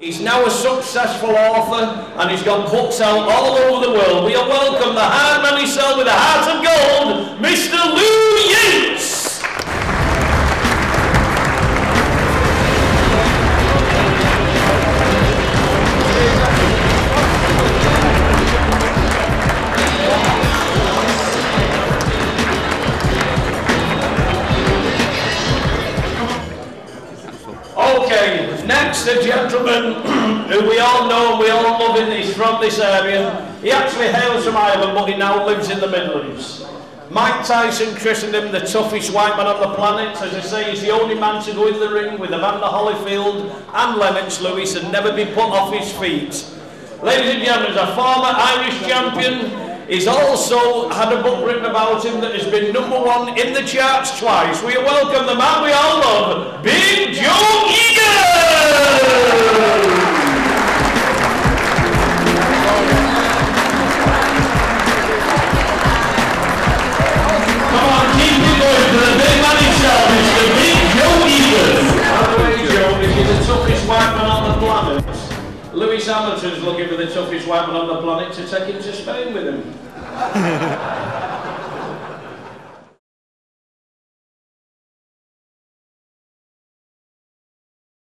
He's now a successful author and he's got books out all over the world. We welcome the hard man himself with a heart of gold, Mr. Okay, next a gentleman who we all know we all love in this, from this area. He actually hails from Ireland but he now lives in the Midlands. Mike Tyson christened him the toughest white man on the planet. As I say, he's the only man to go in the ring with Evander Holyfield and Lennox Lewis and never be put off his feet. Ladies and gentlemen, a former Irish champion, He's also had a book written about him that has been number one in the charts twice. We welcome the man we all love, planet, Lewis Hamilton's looking for the toughest man on the planet to take him to Spain with him.